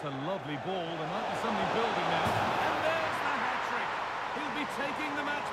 That's a lovely ball. There might be something building now. And there's the hat-trick. He'll be taking the match